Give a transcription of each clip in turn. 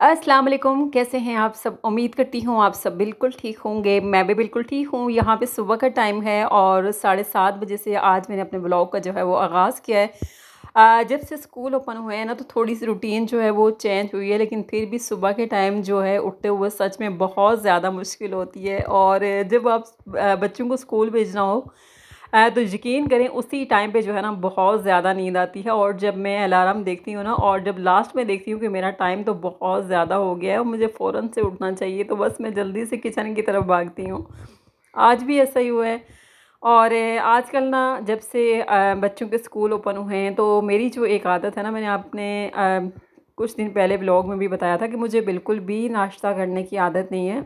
अस्सलाम वालेकुम, कैसे हैं आप सब? उम्मीद करती हूँ आप सब बिल्कुल ठीक होंगे। मैं भी बिल्कुल ठीक हूँ। यहाँ पे सुबह का टाइम है और साढ़े सात बजे से आज मैंने अपने ब्लॉग का जो है वो आगाज़ किया है। जब से स्कूल ओपन हुए हैं ना तो थोड़ी सी रूटीन जो है वो चेंज हुई है, लेकिन फिर भी सुबह के टाइम जो है उठते हुए सच में बहुत ज़्यादा मुश्किल होती है। और जब आप बच्चों को स्कूल भेजना हो तो यकीन करें, उसी टाइम पे जो है ना, बहुत ज़्यादा नींद आती है और जब मैं अलार्म देखती हूँ ना, और जब लास्ट में देखती हूँ कि मेरा टाइम तो बहुत ज़्यादा हो गया है और मुझे फ़ौर से उठना चाहिए तो बस मैं जल्दी से किचन की तरफ़ भागती हूँ। आज भी ऐसा ही हुआ है। और आजकल ना, जब से बच्चों के स्कूल ओपन हुए हैं तो मेरी जो एक आदत है ना, मैंने अपने कुछ दिन पहले ब्लॉग में भी बताया था कि मुझे बिल्कुल भी नाश्ता करने की आदत नहीं है।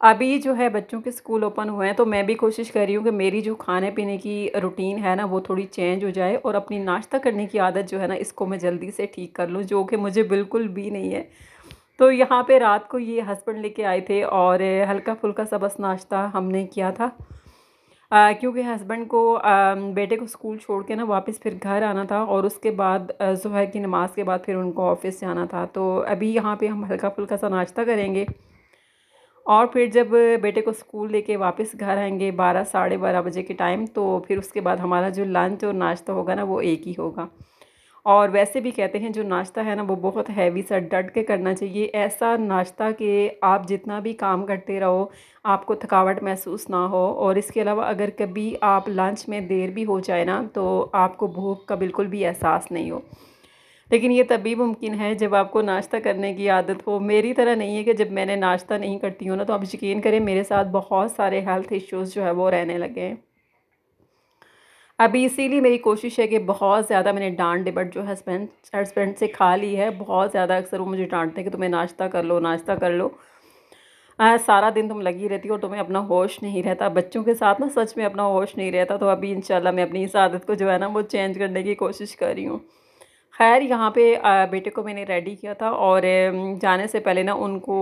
अभी जो है बच्चों के स्कूल ओपन हुए हैं तो मैं भी कोशिश कर रही हूँ कि मेरी जो खाने पीने की रूटीन है ना वो थोड़ी चेंज हो जाए और अपनी नाश्ता करने की आदत जो है ना इसको मैं जल्दी से ठीक कर लूँ जो कि मुझे बिल्कुल भी नहीं है। तो यहाँ पे रात को ये हस्बैंड लेके आए थे और हल्का फुल्का सा बस नाश्ता हमने किया था। क्योंकि हस्बैंड को आ, बेटे को स्कूल छोड़ के ना वापस फिर घर आना था और उसके बाद जहर की नमाज़ के बाद फिर उनको ऑफ़िस जाना था। तो अभी यहाँ पे हम हल्का फुल्का सा नाश्ता करेंगे। और फिर जब बेटे को स्कूल लेके वापस घर आएँगे बारह, साढ़े बारह बजे के टाइम तो फिर उसके बाद हमारा जो लंच और नाश्ता होगा ना, वो एक ही होगा। और वैसे भी कहते हैं, जो नाश्ता है ना, वो बहुत हैवी सा, डट के करना चाहिए। ऐसा नाश्ता कि आप जितना भी काम करते रहो, आपको थकावट महसूस ना हो। और इसके अलावा अगर कभी आप लंच में देर भी हो जाए ना तो आपको भूख का बिल्कुल भी एहसास नहीं हो। लेकिन ये तभी मुमकिन है जब आपको नाश्ता करने की आदत हो। मेरी तरह नहीं है कि जब मैंने नाश्ता नहीं करती हूँ ना तो आप यकीन करें मेरे साथ बहुत सारे हेल्थ इश्यूज़ जो है वो रहने लगे हैं। अभी इसीलिए मेरी कोशिश है कि बहुत ज़्यादा मैंने डांट डिबट जो हस्बैंड हस्बैंड से खा ली है। बहुत ज़्यादा अक्सर वो मुझे डांटते हैं कि तुम्हें नाश्ता कर लो नाश्ता कर लो। आ, सारा दिन तुम लगी रहती हो और तुम्हें अपना होश नहीं रहता। बच्चों के साथ ना सच में अपना होश नहीं रहता तो अभी इंशाल्लाह मैं अपनी इस आदत को जो है ना वो चेंज करने की कोशिश कर रही हूँ। खैर, यहाँ पे बेटे को मैंने रेडी किया था और जाने से पहले ना उनको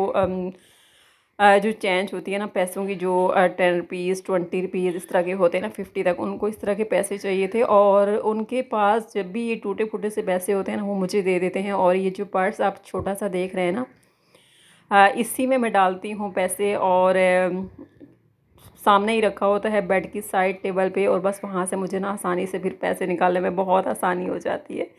जो चेंज होती है ना पैसों की, जो टेन रुपीज़ ट्वेंटी रुपीज़ इस तरह के होते हैं ना फिफ्टी तक, उनको इस तरह के पैसे चाहिए थे और उनके पास जब भी ये टूटे फूटे से पैसे होते हैं ना, वो मुझे दे देते हैं और ये जो पर्स आप छोटा सा देख रहे हैं ना इसी में मैं डालती हूँ पैसे और सामने ही रखा होता है बेड की साइड टेबल पे और बस वहाँ से मुझे ना आसानी से फिर पैसे निकालने में बहुत आसानी हो जाती है।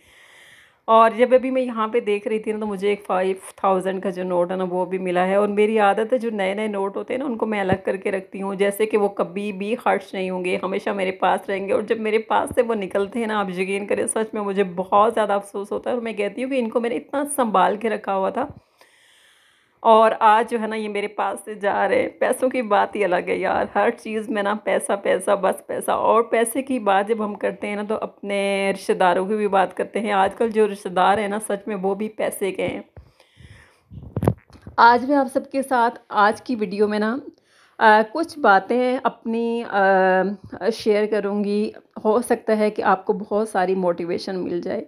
और जब अभी मैं यहाँ पे देख रही थी ना तो मुझे एक फ़ाइव थाउज़ेंड का जो नोट है ना, वो भी मिला है। और मेरी आदत है, जो नए नए नोट होते हैं ना, उनको मैं अलग करके रखती हूँ। जैसे कि वो कभी भी खर्च नहीं होंगे, हमेशा मेरे पास रहेंगे। और जब मेरे पास से वो निकलते हैं ना, आप यकीन करें, सच में मुझे बहुत ज़्यादा अफसोस होता है। और मैं कहती हूँ कि इनको मैंने इतना संभाल के रखा हुआ था। और आज जो है ना ये मेरे पास से जा रहे हैं। पैसों की बात ही अलग है यार। हर चीज़ में ना पैसा पैसा बस पैसा। और पैसे की बात जब हम करते हैं ना तो अपने रिश्तेदारों की भी बात करते हैं। आजकल जो रिश्तेदार हैं ना सच में वो भी पैसे के हैं। आज मैं आप सबके साथ आज की वीडियो में ना आ, कुछ बातें अपनी शेयर करूँगी। हो सकता है कि आपको बहुत सारी मोटिवेशन मिल जाए।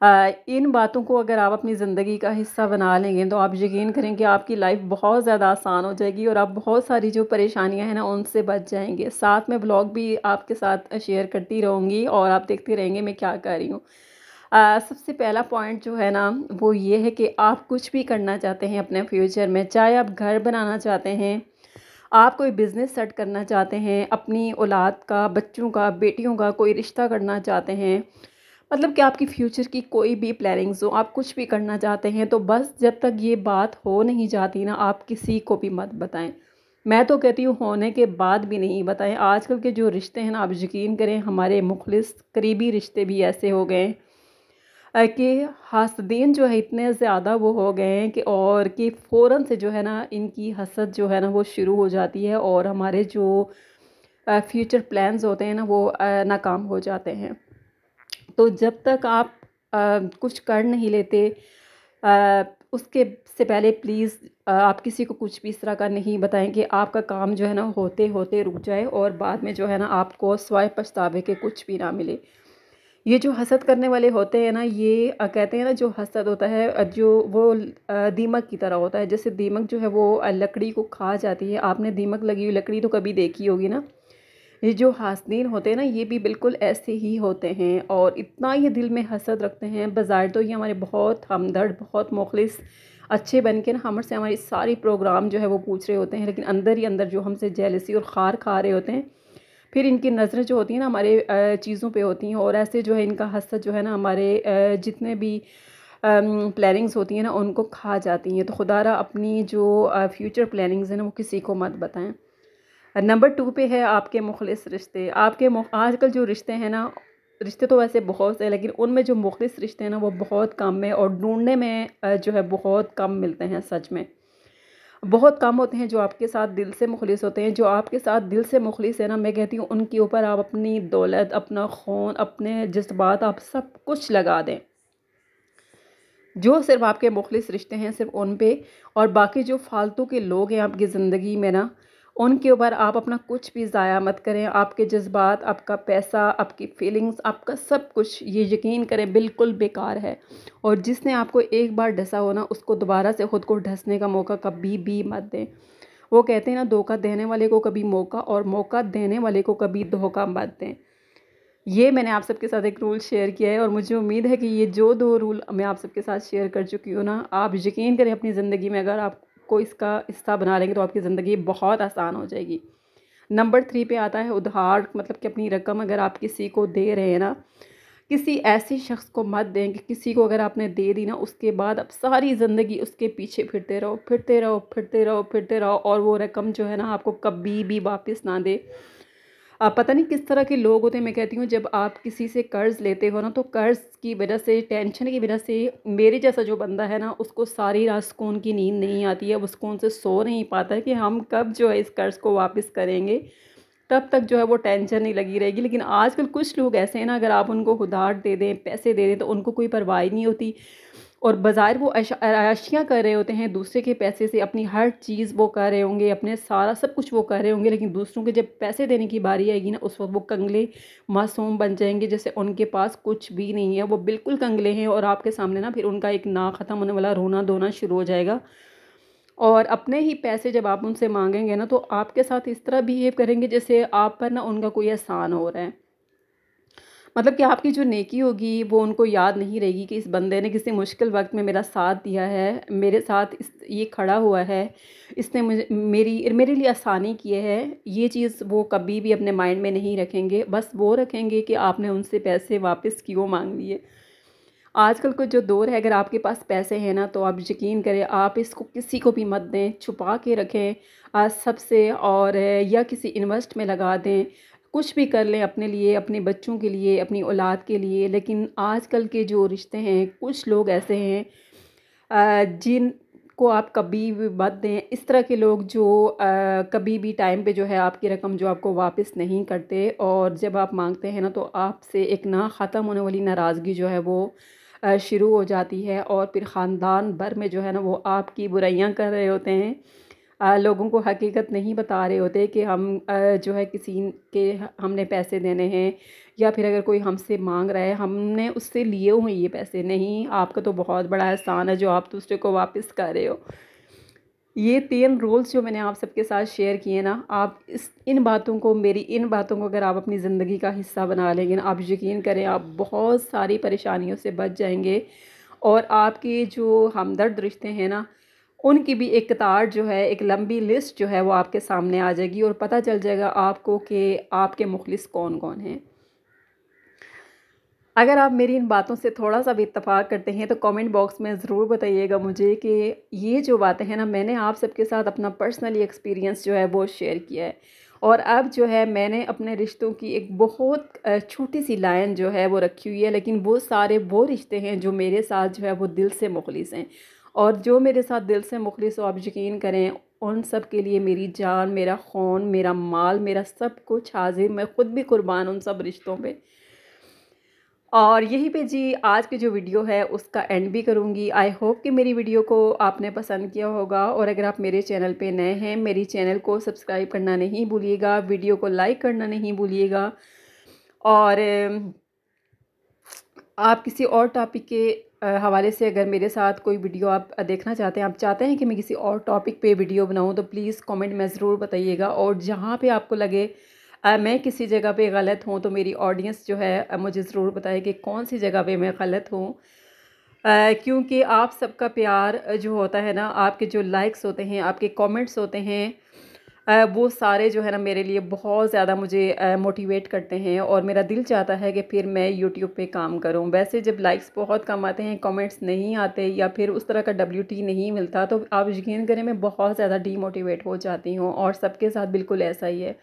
इन बातों को अगर आप अपनी ज़िंदगी का हिस्सा बना लेंगे तो आप यकीन करें कि आपकी लाइफ बहुत ज़्यादा आसान हो जाएगी और आप बहुत सारी जो परेशानियाँ हैं ना, उनसे बच जाएँगे। साथ में ब्लॉग भी आपके साथ शेयर करती रहूँगी और आप देखते रहेंगे मैं क्या कर रही हूँ। सबसे पहला पॉइंट जो है ना, वो ये है कि आप कुछ भी करना चाहते हैं अपने फ्यूचर में, चाहे आप घर बनाना चाहते हैं, आप कोई बिज़नेस सेट करना चाहते हैं, अपनी औलाद का, बच्चों का, बेटियों का कोई रिश्ता करना चाहते हैं मतलब कि आपकी फ्यूचर की कोई भी प्लानिंग्स हो आप कुछ भी करना चाहते हैं तो बस जब तक ये बात हो नहीं जाती ना, आप किसी को भी मत बताएँ। मैं तो कहती हूँ, होने के बाद भी नहीं बताएँ। आजकल के जो रिश्ते हैं ना, आप यकीन करें, हमारे मुखलिस करीबी रिश्ते भी ऐसे हो गए कि हसदीन जो है, इतने ज़्यादा वो हो गए हैं कि और कि फ़ौर से जो है ना, इनकी हसद जो है ना, वो शुरू हो जाती है और हमारे जो फ्यूचर प्लान्स होते हैं ना, वो नाकाम हो जाते हैं। तो जब तक आप आ, कुछ कर नहीं लेते आ, उसके से पहले प्लीज़ आप किसी को कुछ भी इस तरह का नहीं बताएँ कि आपका काम जो है ना होते होते रुक जाए और बाद में जो है ना आपको स्वाय पछतावे के कुछ भी ना मिले। ये जो हसद करने वाले होते हैं ना ये कहते हैं ना जो हसद होता है जो वो दीमक की तरह होता है। जैसे दीमक जो है वो लकड़ी को खा जाती है। आपने दीमक लगी हुई लकड़ी तो कभी देखी होगी ना? ये जो हासनीन होते हैं ना, ये भी बिल्कुल ऐसे ही होते हैं और इतना ये दिल में हसद रखते हैं। बज़ाहिर तो ये हमारे बहुत हमदर्द, बहुत मुखलिस, अच्छे बन के ना हमसे से हमारी सारी प्रोग्राम जो है वो पूछ रहे होते हैं, लेकिन अंदर ही अंदर जो हमसे जेलसी और खार खा रहे होते हैं, फिर इनकी नज़रें जो होती हैं ना हमारे चीज़ों पे होती हैं और ऐसे जो है इनका हसद जो है ना हमारे जितने भी प्लानिंग्स होती हैं ना, उनको खा जाती हैं। तो खुदारा अपनी जो फ्यूचर प्लानिंग्स हैं ना, वो किसी को मत बताएँ। नंबर टू पे है आपके मुखलिस रिश्ते। आपके आजकल जो रिश्ते हैं ना, रिश्ते तो वैसे बहुत से लेकिन उनमें जो मुखलिस रिश्ते हैं ना, वो बहुत कम है और ढूँढने में जो है बहुत कम मिलते हैं सच में। बहुत कम होते हैं जो आपके साथ दिल से मुखलिस होते हैं। जो आपके साथ दिल से मुखलिस है ना, मैं कहती हूँ उनके ऊपर आप अपनी दौलत, अपना खून, अपने जज्बात आप सब कुछ लगा दें। जो सिर्फ़ आपके मुखलिस रिश्ते हैं, सिर्फ़ उन पे। और बाकी जो फालतू के लोग हैं आपकी ज़िंदगी में ना उनके ऊपर आप अपना कुछ भी ज़ाया मत करें। आपके जज्बात, आपका पैसा, आपकी फीलिंग्स आपका सब कुछ ये यकीन करें बिल्कुल बेकार है। और जिसने आपको एक बार ढसा हो ना, उसको दोबारा से ख़ुद को ढसने का मौका कभी भी मत दें। वो कहते हैं ना, धोखा देने वाले को कभी मौका और मौका देने वाले को कभी धोखा मत दें। ये मैंने आप सबके साथ एक रूल शेयर किया है और मुझे उम्मीद है कि ये जो दो रूल मैं आप सबके साथ शेयर कर चुकी हूँ ना, आप यकीन करें अपनी ज़िंदगी में अगर आप को इसका हिस्सा बना लेंगे तो आपकी ज़िंदगी बहुत आसान हो जाएगी। नंबर थ्री पे आता है उधार मतलब कि अपनी रकम अगर आप किसी को दे रहे हैं ना, किसी ऐसे शख्स को मत दें कि किसी को अगर आपने दे दी ना, उसके बाद अब सारी ज़िंदगी उसके पीछे फिरते रहो फिरते रहो फिरते रहो फिरते रहो और वो रकम जो है ना आपको कभी भी वापस ना दे। पता नहीं किस तरह के लोग होते हैं, मैं कहती हूँ, जब आप किसी से कर्ज़ लेते हो ना तो कर्ज़ की वजह से, टेंशन की वजह से मेरे जैसा जो बंदा है ना, उसको सारी रात सुकून की नींद नहीं आती है वो सुकून से सो नहीं पाता है कि हम कब जो है इस कर्ज़ को वापस करेंगे। तब तक जो है वो टेंशन नहीं लगी रहेगी। लेकिन आजकल कुछ लोग ऐसे हैं ना, अगर आप उनको उधार दे दें, पैसे दे दें तो उनको कोई परवाह नहीं होती। और बाज़ार वो अयाशियाँ कर रहे होते हैं, दूसरे के पैसे से अपनी हर चीज़ वो कर रहे होंगे, अपने सारा सब कुछ वो कर रहे होंगे, लेकिन दूसरों के जब पैसे देने की बारी आएगी ना, उस वक्त वो कंगले मासूम बन जाएँगे, जैसे उनके पास कुछ भी नहीं है, वो बिल्कुल कंगले हैं और आपके सामने ना फिर उनका एक ना ख़त्म होने वाला रोना धोना शुरू हो जाएगा। और अपने ही पैसे जब आप उनसे मांगेंगे ना तो आपके साथ इस तरह बिहेव करेंगे जैसे आप पर ना उनका कोई एहसान हो रहा है। मतलब कि आपकी जो नेकी होगी, वो उनको याद नहीं रहेगी कि इस बंदे ने किसी मुश्किल वक्त में मेरा साथ दिया है, मेरे साथ इस, ये खड़ा हुआ है, इसने मुझे, मेरी, मेरे लिए आसानी की है, ये चीज़ वो कभी भी अपने माइंड में नहीं रखेंगे, बस वो रखेंगे कि आपने उनसे पैसे वापस क्यों मांग लिए। आजकल को जो दौर है, अगर आपके पास पैसे हैं ना तो आप यकीन करें, आप इसको किसी को भी मत दें, छुपा के रखें, आज सबसे और, या किसी इन्वेस्ट में लगा दें कुछ भी कर लें अपने लिए अपने बच्चों के लिए अपनी औलाद के लिए लेकिन आजकल के जो रिश्ते हैं कुछ लोग ऐसे हैं जिन को आप कभी भी मत दें। इस तरह के लोग जो आ, कभी भी टाइम पे जो है आपकी रकम जो आपको वापस नहीं करते और जब आप मांगते हैं ना तो आपसे एक ना ख़त्म होने वाली नाराज़गी जो है वो शुरू हो जाती है और फिर ख़ानदान भर में जो है ना वो आपकी बुराइयाँ कर रहे होते हैं। लोगों को हकीकत नहीं बता रहे होते कि हम जो है किसी के हमने पैसे देने हैं या फिर अगर कोई हमसे मांग रहा है, हमने उससे लिए हुए ये पैसे, नहीं, आपका तो बहुत बड़ा एहसान है जो आप दूसरे को वापस कर रहे हो। ये तीन रूल्स जो मैंने आप सबके साथ शेयर किए ना, आप इस, इन बातों को, मेरी इन बातों को अगर आप अपनी ज़िंदगी का हिस्सा बना लेंगे ना, आप यकीन करें आप बहुत सारी परेशानियों से बच जाएँगे और आपके जो हमदर्द रिश्ते हैं ना उनकी भी एक कतार जो है, एक लंबी लिस्ट जो है वो आपके सामने आ जाएगी और पता चल जाएगा आपको कि आपके मुखलिस कौन कौन हैं। अगर आप मेरी इन बातों से थोड़ा सा भी इतफाक़ करते हैं तो कमेंट बॉक्स में ज़रूर बताइएगा मुझे कि ये जो बातें हैं ना, मैंने आप सबके साथ अपना पर्सनली एक्सपीरियंस जो है वो शेयर किया है। और अब जो है, मैंने अपने रिश्तों की एक बहुत छोटी सी लाइन जो है वो रखी हुई है, लेकिन वो सारे वो रिश्ते हैं जो मेरे साथ जो है वो दिल से मुखलिस हैं। और जो मेरे साथ दिल से मुखलिस हो, आप यकीन करें, उन सब के लिए मेरी जान, मेरा खून, मेरा माल, मेरा सब कुछ हाजिर। मैं ख़ुद भी कुर्बान उन सब रिश्तों पे। और यही पे जी, आज की जो वीडियो है, उसका एंड भी करूँगी। आई होप कि मेरी वीडियो को आपने पसंद किया होगा। और अगर आप मेरे चैनल पे नए हैं, मेरी चैनल को सब्सक्राइब करना नहीं भूलिएगा। वीडियो को लाइक करना नहीं भूलिएगा। और, आप किसी और टॉपिक के हवाले से अगर मेरे साथ कोई वीडियो आप देखना चाहते हैं आप चाहते हैं कि मैं किसी और टॉपिक पे वीडियो बनाऊँ तो प्लीज़ कमेंट में ज़रूर बताइएगा। और जहाँ पे आपको लगे आ, मैं किसी जगह पे गलत हूँ तो मेरी ऑडियंस जो है मुझे ज़रूर बताए कि कौन सी जगह पे मैं गलत हूँ। क्योंकि आप सबका प्यार जो होता है ना आपके जो लाइक्स होते हैं आपके कॉमेंट्स होते हैं वो सारे जो है ना मेरे लिए बहुत ज़्यादा मुझे मोटिवेट करते हैं और मेरा दिल चाहता है कि फिर मैं यूट्यूब पे काम करूँ। वैसे जब लाइक्स बहुत कम आते हैं कमेंट्स नहीं आते या फिर उस तरह का डब्ल्यू टी नहीं मिलता तो आप यकीन करें मैं बहुत ज़्यादा डीमोटिवेट हो जाती हूँ और सबके साथ बिल्कुल ऐसा ही है।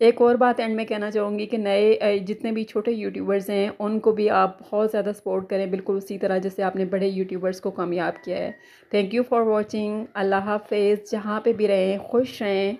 एक और बात एंड में कहना चाहूँगी कि नए जितने भी छोटे यूट्यूबर्स हैं, उनको भी आप बहुत ज़्यादा सपोर्ट करें। बिल्कुल उसी तरह जैसे आपने बड़े यूट्यूबर्स को कामयाब किया है। थैंक यू फॉर वॉचिंग अल्लाह हाफिज़। जहाँ पे भी रहें, खुश रहें।